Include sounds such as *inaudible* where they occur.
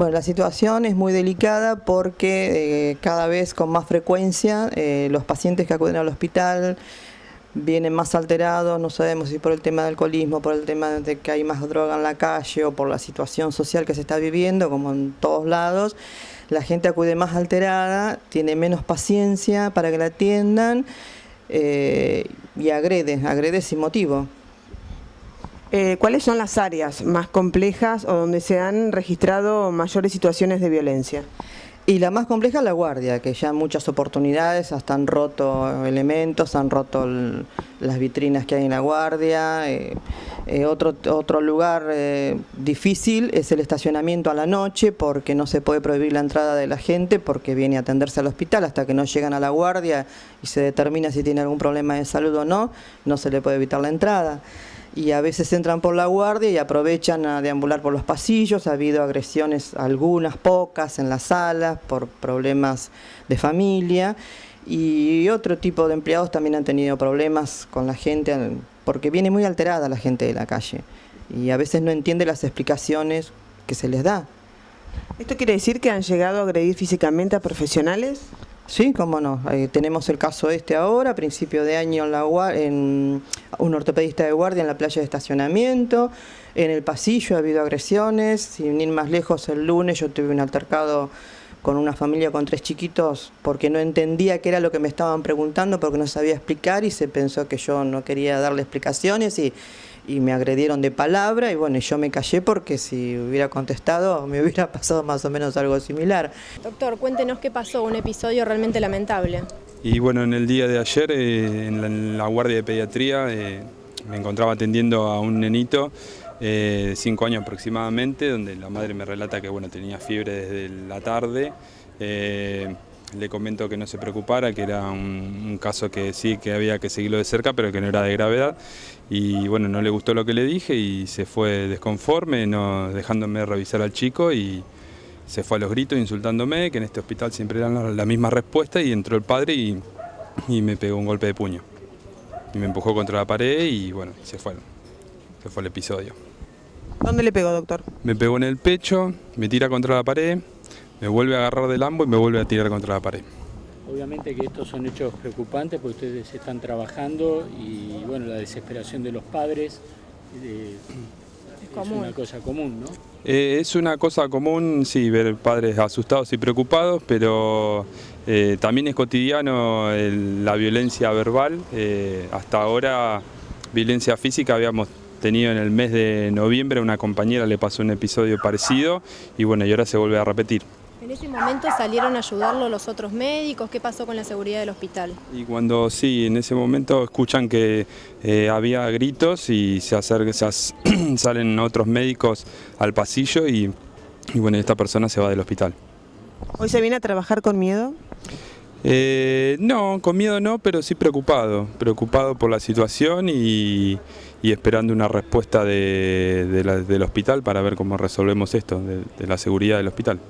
Bueno, la situación es muy delicada porque eh, cada vez con más frecuencia eh, los pacientes que acuden al hospital vienen más alterados, no sabemos si por el tema del alcoholismo, por el tema de que hay más droga en la calle o por la situación social que se está viviendo, como en todos lados, la gente acude más alterada, tiene menos paciencia para que la atiendan eh, y agrede, agrede sin motivo. Eh, ¿Cuáles son las áreas más complejas o donde se han registrado mayores situaciones de violencia? Y la más compleja es la guardia, que ya muchas oportunidades hasta han roto elementos, han roto las vitrinas que hay en la guardia. Eh, eh, otro, otro lugar difícil es el estacionamiento a la noche, porque no se puede prohibir la entrada de la gente, porque viene a atenderse al hospital hasta que no llegan a la guardia y se determina si tiene algún problema de salud o no, no se le puede evitar la entrada y a veces entran por la guardia y aprovechan a deambular por los pasillos. Ha habido agresiones, algunas pocas, en las salas por problemas de familia. Y otro tipo de empleados también han tenido problemas con la gente porque viene muy alterada la gente de la calle y a veces no entiende las explicaciones que se les da. ¿Esto quiere decir que han llegado a agredir físicamente a profesionales? Sí, cómo no. tenemos el caso este ahora, a principio de año en, la, en un ortopedista de guardia en la playa de estacionamiento. En el pasillo ha habido agresiones. Sin ir más lejos, el lunes yo tuve un altercado con una familia con tres chiquitos porque no entendía qué era lo que me estaban preguntando, porque no sabía explicar y se pensó que yo no quería darle explicaciones y y me agredieron de palabra y bueno, yo me callé porque si hubiera contestado me hubiera *laughs* pasado más o menos algo similar. Doctor, cuéntenos qué pasó, un episodio realmente lamentable. Y bueno, en el día de ayer eh, en, la, guardia de pediatría eh, me encontraba atendiendo a un nenito eh, de 5 años aproximadamente, donde la madre me relata que bueno, tenía fiebre desde la tarde. le comento que no se preocupara, que era un, un, caso que sí, que había que seguirlo de cerca, pero que no era de gravedad y bueno, no le gustó lo que le dije y se fue desconforme, no dejándome revisar al chico y se fue a los gritos insultándome, que en este hospital siempre eran la, misma respuesta y entró el padre y, me pegó un golpe de puño. Y me empujó contra la pared y bueno, se fue, se fue el episodio. ¿Dónde le pegó, doctor? Me pegó en el pecho, me tira contra la pared, me vuelve a agarrar del ambo y me vuelve a tirar contra la pared. Obviamente que estos son hechos preocupantes porque ustedes están trabajando y bueno, la desesperación de los padres eh, es, una cosa común, ¿no? Eh, es una cosa común, sí, ver padres asustados y preocupados, pero eh, también es cotidiano la violencia verbal. hasta ahora, violencia física habíamos tenido en el mes de noviembre, a una compañera le pasó un episodio parecido y bueno, y ahora se vuelve a repetir. ¿En ese momento salieron a ayudarlo los otros médicos? ¿Qué pasó con la seguridad del hospital? Y cuando sí, en ese momento escuchan que eh, había gritos y se, acercan, *clears throat* salen otros médicos al pasillo y, bueno, esta persona se va del hospital. ¿Hoy se viene a trabajar con miedo? Eh, no, con miedo no, pero sí preocupado, preocupado por la situación y, esperando una respuesta del hospital para ver cómo resolvemos esto, de la seguridad del hospital.